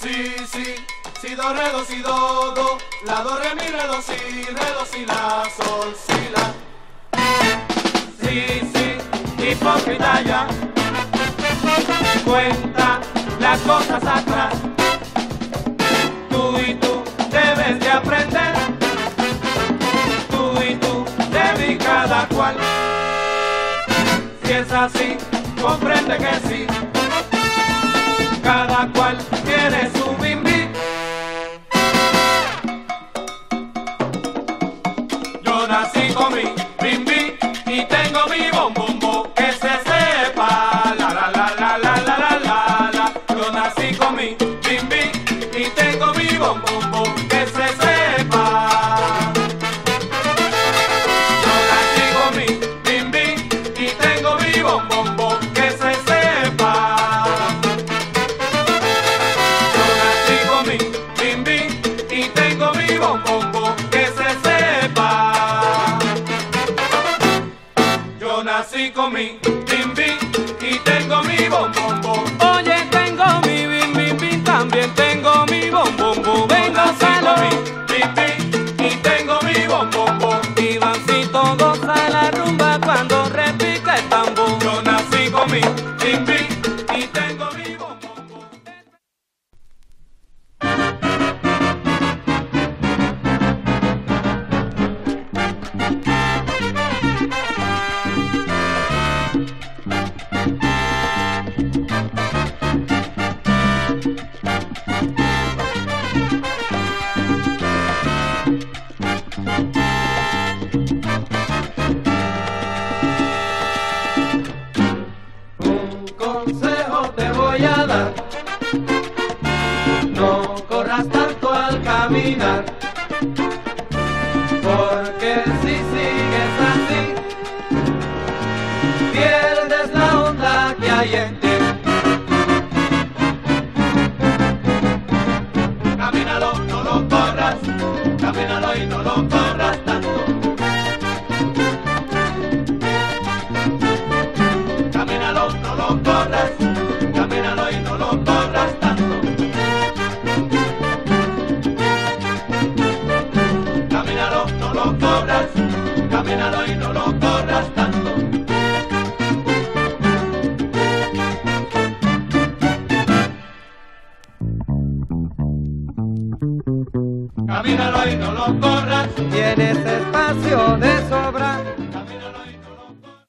si, si, si, do, re, do, si, do, do, la, do, re, mi, re, do, si, re, do, si, la, sol, si, la. Sí, sí, hipócrita ya, cuenta las cosas atrás. Tú y tú debes de aprender, tú y tú debes cada cual. Si es así, comprende que sí. vivo. así con mi bim bim y tengo mi bom bom bom. Un consejo te voy a dar. No corras tanto al caminar. Porque si sigues así, pierdes la onda que hay en ti. Camínalo, no lo corras, camínalo y no lo corras tanto. Camínalo, corras, camínalo y no lo corras tanto. Camínalo y no lo corras. Tienes espacio de sobra. Camínalo y no lo corras.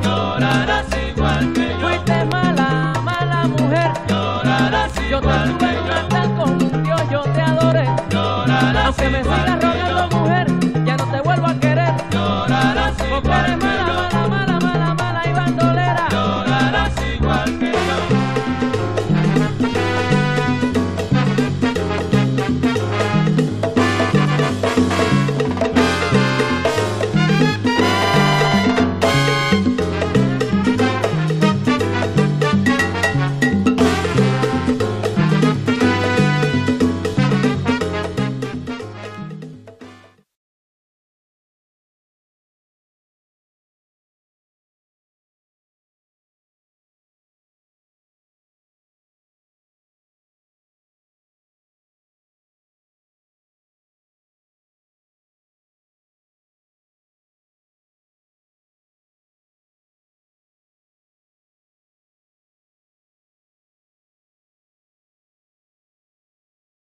se me